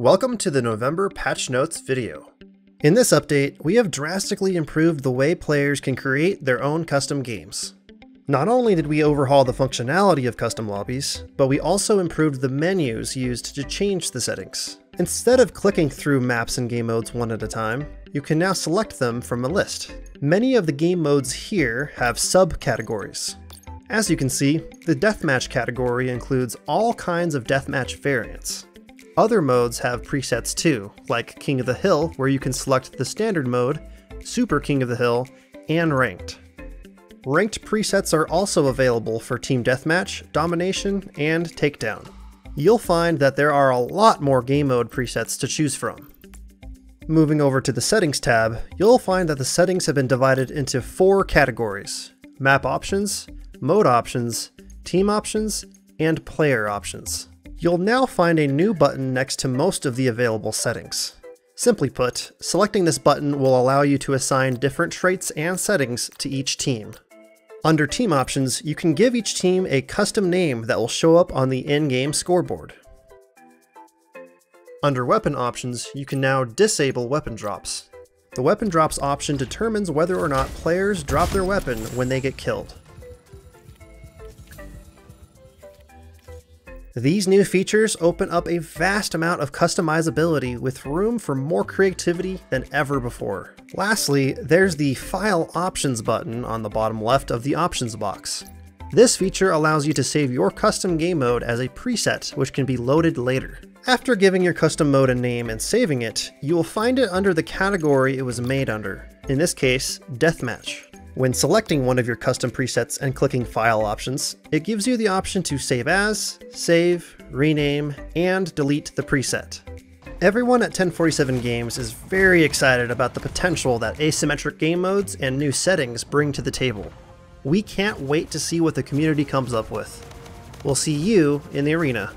Welcome to the November Patch Notes video. In this update, we have drastically improved the way players can create their own custom games. Not only did we overhaul the functionality of custom lobbies, but we also improved the menus used to change the settings. Instead of clicking through maps and game modes one at a time, you can now select them from a list. Many of the game modes here have subcategories. As you can see, the deathmatch category includes all kinds of deathmatch variants. Other modes have presets too, like King of the Hill, where you can select the standard mode, Super King of the Hill, and Ranked. Ranked presets are also available for Team Deathmatch, Domination, and Takedown. You'll find that there are a lot more game mode presets to choose from. Moving over to the Settings tab, you'll find that the settings have been divided into four categories Map Options, Mode Options, Team Options, and Player Options. You'll now find a new button next to most of the available settings. Simply put, selecting this button will allow you to assign different traits and settings to each team. Under Team Options, you can give each team a custom name that will show up on the in-game scoreboard. Under Weapon Options, you can now disable weapon drops. The weapon drops option determines whether or not players drop their weapon when they get killed. These new features open up a vast amount of customizability with room for more creativity than ever before. Lastly, there's the File Options button on the bottom left of the options box. This feature allows you to save your custom game mode as a preset, which can be loaded later. After giving your custom mode a name and saving it, you will find it under the category it was made under, in this case, Deathmatch. When selecting one of your custom presets and clicking File options, it gives you the option to save as, save, rename, and delete the preset. Everyone at 1047 Games is very excited about the potential that asymmetric game modes and new settings bring to the table. We can't wait to see what the community comes up with. We'll see you in the arena.